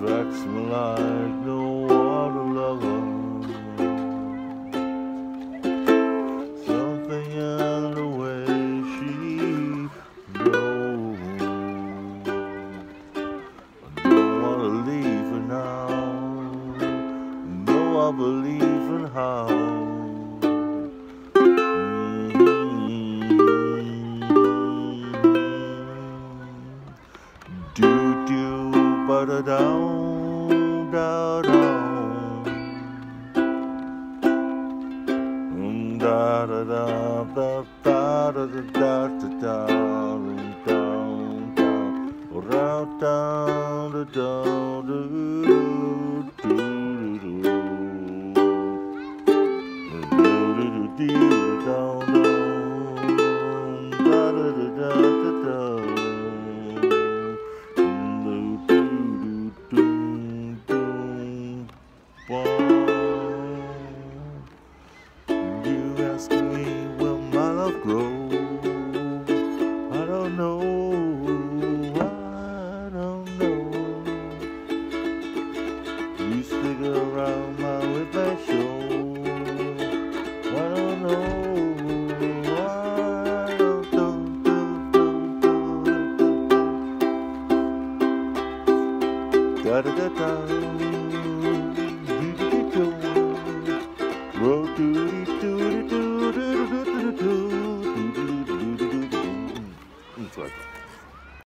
like no other lover. Something in the way she knows. I don't wanna leave her now. No, I believe in how. Ba da down da down da da da da da da da da da da down da You ask me will my love grow? I don't know. I don't know. You stick around my show. I don't know. I don't know. Da da da da. do do do